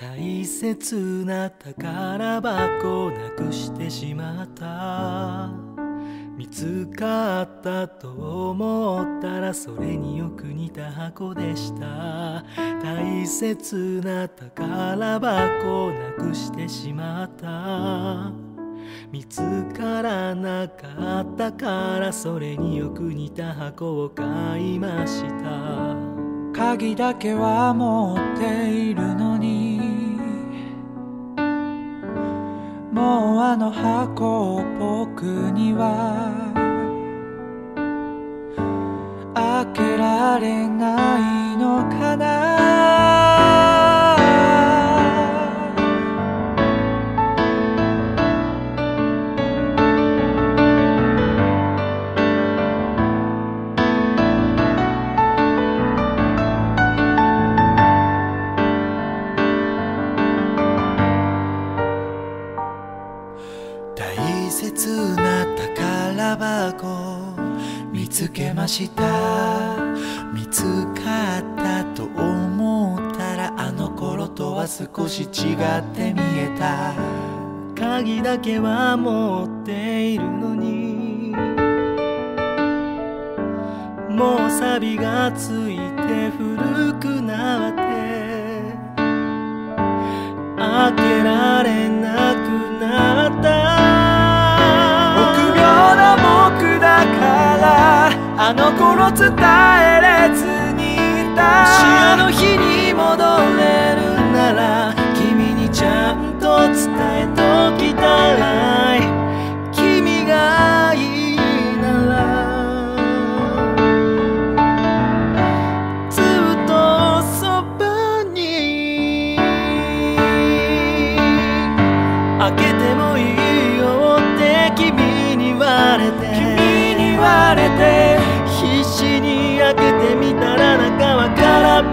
大切な宝箱なくしてしまった。見つかったと思ったらそれによく似た箱でした。大切な宝箱なくしてしまった。見つからなかったからそれによく似た箱を買いました。鍵だけは持っているのにもうあの箱を僕には開けられないのかな。切な宝箱。見つけました。見つかったと思ったらあの頃とは少し違って見えた。鍵だけは持っているのに。もう錆がついて古くなって。開けられなくなあの頃伝えれず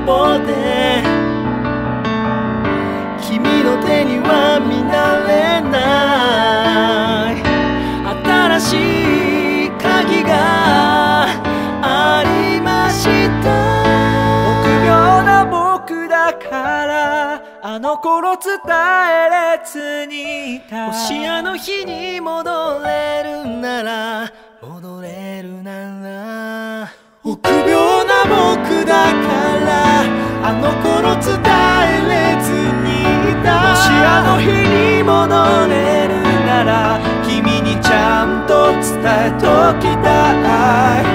空っぽで君の手には見慣れない新しい鍵がありました。臆病な僕だからあの頃伝えれずにいたもしあの日に戻れるなら戻れるなら臆病な僕だから。えときたい。